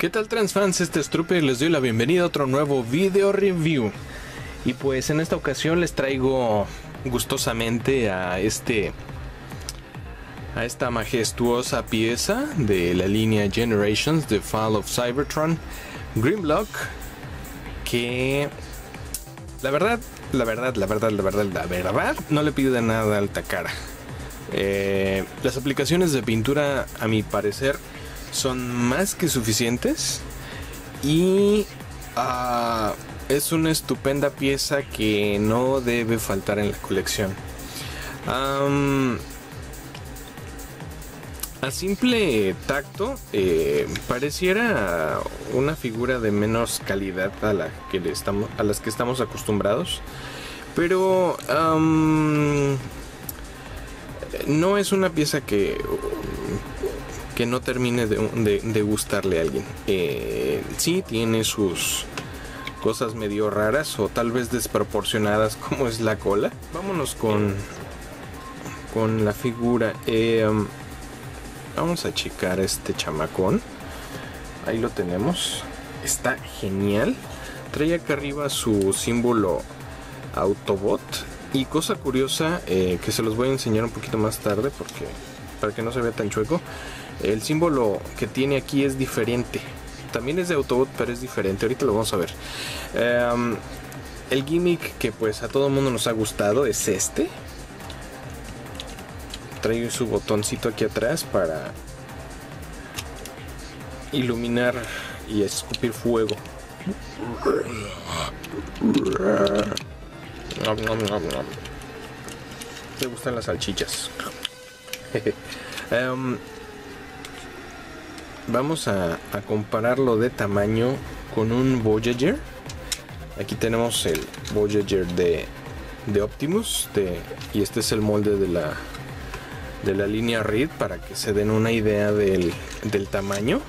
¿Qué tal transfans? Este es Trupe y les doy la bienvenida a otro nuevo video review. Y pues en esta ocasión les traigo gustosamente a este a esta majestuosa pieza de la línea Generations The Fall of Cybertron Grimlock que la verdad, la verdad, la verdad, la verdad, la verdad no le pide nada alta cara. Eh, las aplicaciones de pintura a mi parecer son más que suficientes y uh, es una estupenda pieza que no debe faltar en la colección. A simple tacto, eh, pareciera una figura de menos calidad a, la que estamos, a las que estamos acostumbrados. Pero no es una pieza que que no termine de, gustarle a alguien. Eh, sí tiene sus cosas medio raras o tal vez desproporcionadas como es la cola. Vámonos con, con la figura. Eh, um, vamos a checar este chamacón. Ahí lo tenemos. Está genial. Trae acá arriba su símbolo Autobot. Y cosa curiosa eh, que se los voy a enseñar un poquito más tarde porque para que no se vea tan chueco. El símbolo que tiene aquí es diferente. También es de Autobot, pero es diferente. Ahorita lo vamos a ver. Em, el gimmick que pues a todo el mundo nos ha gustado es este. Trae su botoncito aquí atrás para iluminar y escupir fuego. Me gustan las salchichas. um, vamos a, compararlo de tamaño con un Voyager. Aquí tenemos el Voyager de, Optimus y este es el molde de la, línea Reed para que se den una idea del, tamaño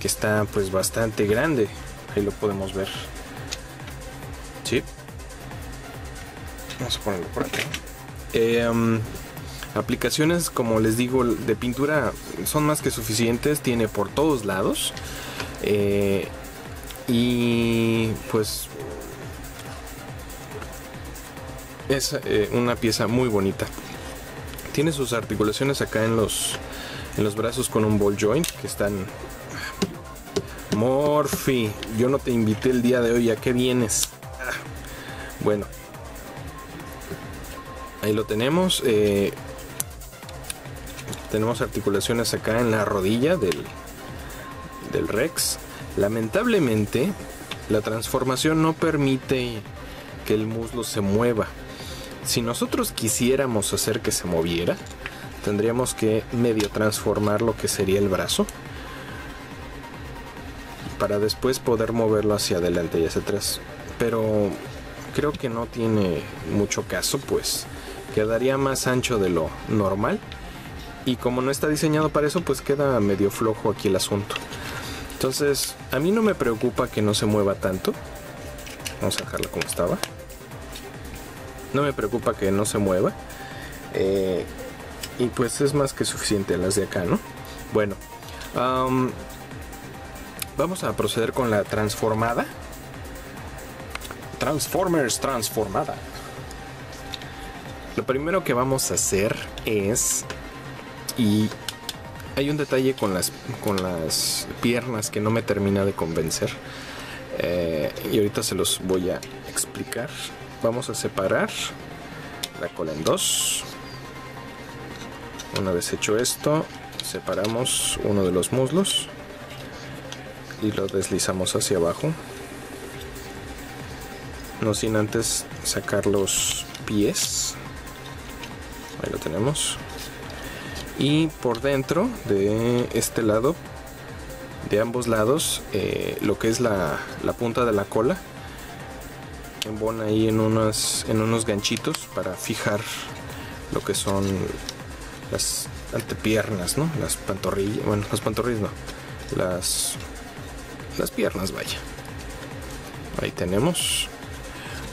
que está pues bastante grande. Ahí lo podemos ver. Sí. Vamos a ponerlo por um, Aplicaciones, como les digo, de pintura son más que suficientes, tiene por todos lados. Eh, y pues es eh, una pieza muy bonita. Tiene sus articulaciones acá en los, en los brazos con un ball joint que están... Morphy, yo no te invité el día de hoy, ¿a qué vienes? Ah, bueno, ahí lo tenemos. Eh, tenemos articulaciones acá en la rodilla del, del Rex. Lamentablemente, la transformación no permite que el muslo se mueva. Si nosotros quisiéramos hacer que se moviera, tendríamos que medio transformar lo que sería el brazo para después poder moverlo hacia adelante y hacia atrás. Pero creo que no tiene mucho caso, pues quedaría más ancho de lo normal y como no está diseñado para eso, pues queda medio flojo aquí el asunto. Entonces, a mí no me preocupa que no se mueva tanto. Vamos a dejarlo como estaba. No me preocupa que no se mueva. Eh, y pues es más que suficiente las de acá, ¿no? Bueno, vamos a proceder con la transformada. Transformers transformada. Lo primero que vamos a hacer es y hay un detalle con las, con las piernas que no me termina de convencer. Eh, y ahorita se los voy a explicar. Vamos a separar la cola en dos. Una vez hecho esto, separamos uno de los muslos y lo deslizamos hacia abajo. No sin antes sacar los pies. Ahí lo tenemos y por dentro de este lado de ambos lados eh, lo que es la, punta de la cola embona ahí en unos, en unos ganchitos para fijar lo que son las antepiernas, ¿no? Las pantorrillas, bueno, las pantorrillas no, las, las piernas, vaya. Ahí tenemos.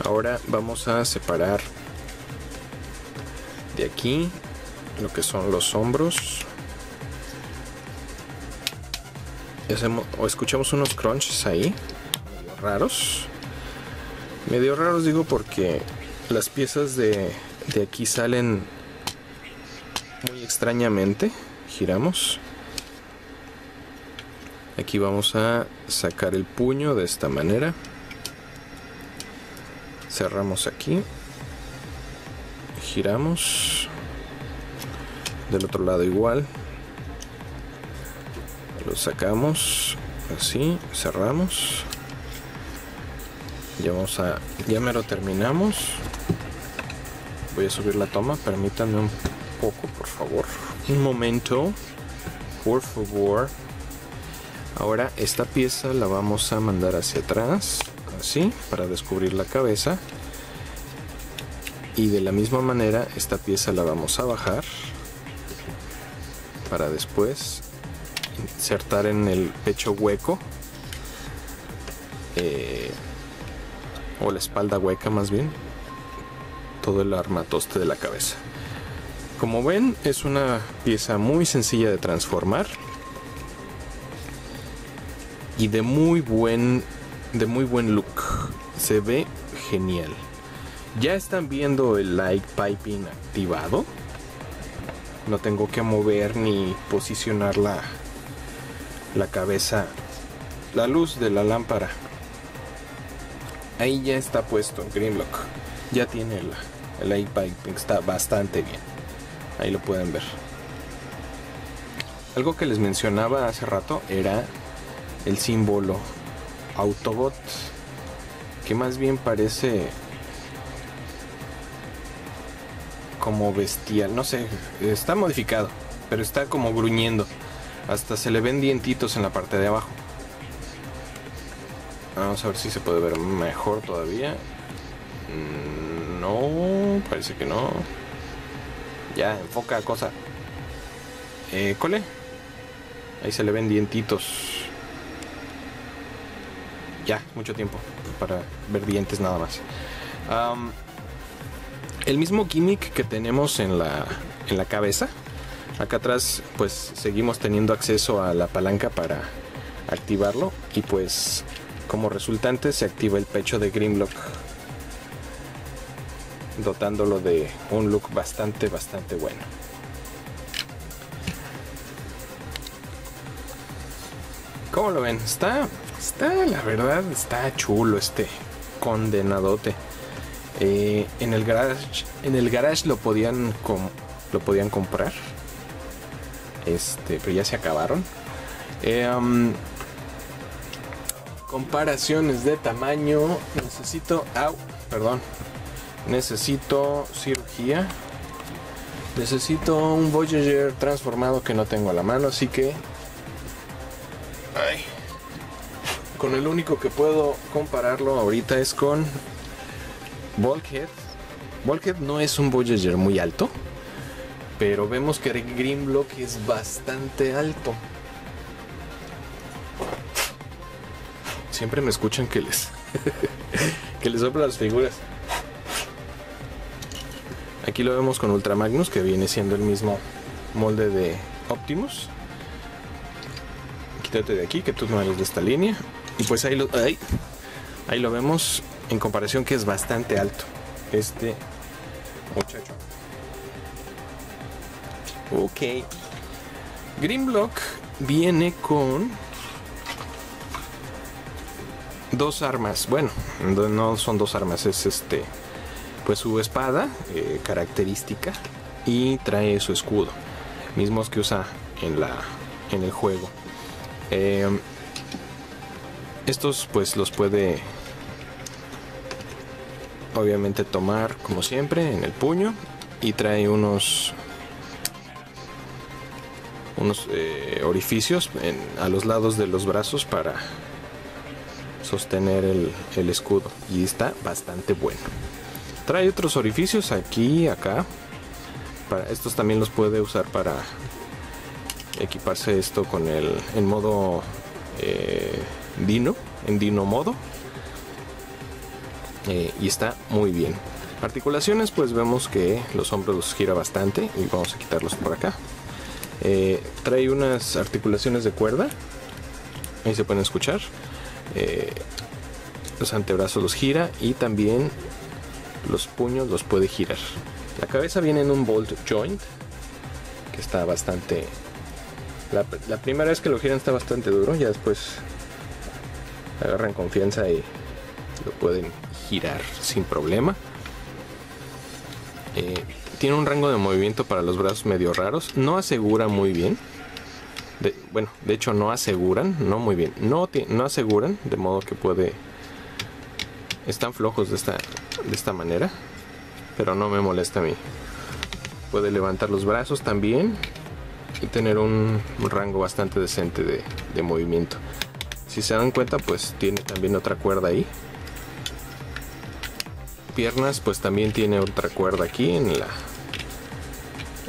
Ahora vamos a separar de aquí lo que son los hombros o escuchamos unos crunches ahí, raros. Medio raros digo porque las piezas de, de aquí salen muy extrañamente. Giramos. Aquí vamos a sacar el puño de esta manera. Cerramos aquí. Giramos. Del otro lado igual. Lo sacamos. Así. Cerramos. Ya vamos a... Ya me lo terminamos. Voy a subir la toma. Permítanme un poco, por favor. Un momento. Por favor. Ahora esta pieza la vamos a mandar hacia atrás, así, para descubrir la cabeza. Y de la misma manera esta pieza la vamos a bajar para después insertar en el pecho hueco eh, o la espalda hueca más bien todo el armatoste de la cabeza como ven es una pieza muy sencilla de transformar y de muy buen de muy buen look. Se ve genial. Ya están viendo el light piping activado. No tengo que mover ni posicionar la, la cabeza, la luz de la lámpara. Ahí ya está puesto Grimlock. Ya tiene el, el está bastante bien. Ahí lo pueden ver. Algo que les mencionaba hace rato era el símbolo Autobot, que más bien parece como bestial, no sé, está modificado, pero está como gruñendo. Hasta se le ven dientitos en la parte de abajo. Vamos a ver si se puede ver mejor todavía. Mm, no, parece que no. Ya, enfoca cosa. Eh, cole. Ahí se le ven dientitos ya, mucho tiempo para ver dientes nada más. El mismo gimmick que tenemos en la, en la cabeza. Acá atrás pues seguimos teniendo acceso a la palanca para activarlo y pues como resultante se activa el pecho de Grimlock dotándolo de un look bastante bastante bueno. ¿Cómo lo ven? Está Está, la verdad, está chulo este condenadote. Eh, en el garage, en el garage lo podían lo podían comprar. Este, pero ya se acabaron. Eh, comparaciones de tamaño. Necesito, perdón. Necesito cirugía. Necesito un Voyager transformado que no tengo a la mano, así que con el único que puedo compararlo ahorita es con Bulkhead. Bulkhead no es un Voyager muy alto, pero vemos que Grimlock es bastante alto. Siempre me escuchan que les que les sopla las figuras. Aquí lo vemos con Ultra Magnus, que viene siendo el mismo molde de Optimus. Quítate de aquí, que tú no eres de esta línea. Y pues ahí lo, ahí, ahí lo vemos en comparación que es bastante alto este muchacho. Ok. Grimlock viene con dos armas. Bueno, no son dos armas, es este. Pues su espada eh, característica y trae su escudo, mismos que usa en la en el juego. Eh, estos pues los puede obviamente tomar como siempre en el puño y trae unos unos eh, orificios a los lados de los brazos para sostener el, escudo. Y está bastante bueno. Trae otros orificios aquí acá. Para estos también los puede usar para equiparse esto con el en modo eh, Dino, en Dino modo. Eh, y está muy bien. Articulaciones, pues vemos que los hombros los gira bastante y vamos a quitarlos por acá. Eh, trae unas articulaciones de cuerda ahí se pueden escuchar. Eh, los antebrazos los gira y también los puños los puede girar. La cabeza viene en un bolt joint que está bastante. La, la primera vez que lo giran está bastante duro, ya después agarran confianza y lo pueden girar sin problema. Eh, tiene un rango de movimiento para los brazos medio raros. No asegura muy bien. bueno, de hecho no aseguran, no muy bien. No, no aseguran, de modo que puede... Están flojos de esta, de esta manera. Pero no me molesta a mí. Puede levantar los brazos también. Y tener un, rango bastante decente de, de movimiento. Si se dan cuenta, pues tiene también otra cuerda ahí piernas pues también tiene otra cuerda aquí en la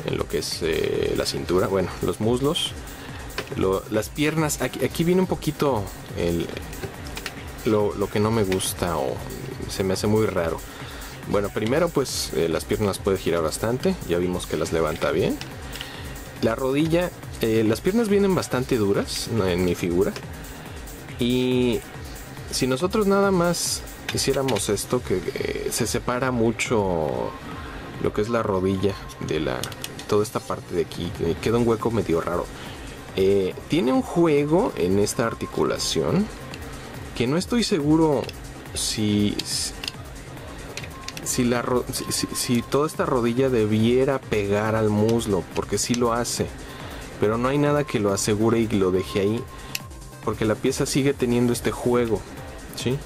en lo que es eh, la cintura bueno los muslos. Las piernas aquí, viene un poquito el, lo, lo, que no me gusta o se me hace muy raro. Bueno primero pues eh, las piernas puede girar bastante ya vimos que las levanta bien. La rodilla eh, las piernas vienen bastante duras en mi figura. Y si nosotros nada más hiciéramos esto que eh, se separa mucho lo que es la rodilla de la toda esta parte de aquí queda un hueco medio raro eh, tiene un juego en esta articulación que no estoy seguro si si, la, si, si, toda esta rodilla debiera pegar al muslo, porque sí lo hace, pero no hay nada que lo asegure y lo deje ahí, porque la pieza sigue teniendo este juego, ¿sí?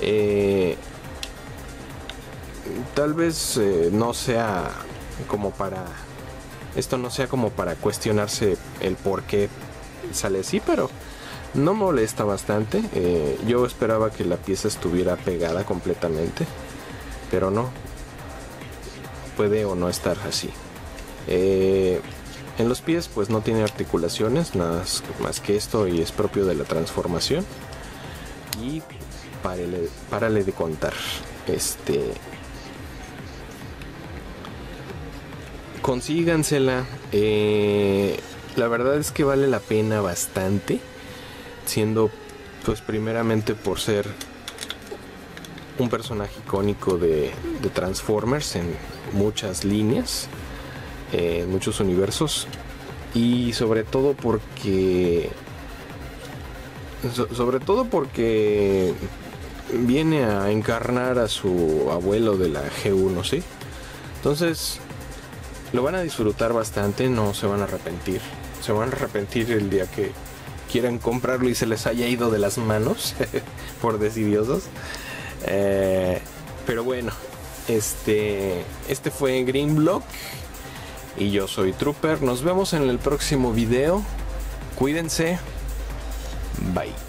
Eh, tal vez eh, no sea como para esto no sea como para cuestionarse el por qué sale así, pero no molesta bastante. Eh, yo esperaba que la pieza estuviera pegada completamente, pero no. Puede o no estar así. en los pies pues no tiene articulaciones, nada más que esto y es propio de la transformación. Y párale, de contar. Este. Consígansela. Eh, la verdad es que vale la pena bastante. Siendo, pues, primeramente por ser un personaje icónico de, Transformers en muchas líneas, eh, en muchos universos. Y sobre todo porque. sobre todo porque viene a encarnar a su abuelo de la G1, ¿sí? Entonces, lo van a disfrutar bastante, no se van a arrepentir. Se van a arrepentir el día que quieran comprarlo y se les haya ido de las manos, por decidiosos. Eh, pero bueno, este, este fue Green Block y yo soy Trooper. Nos vemos en el próximo video. Cuídense. Bye.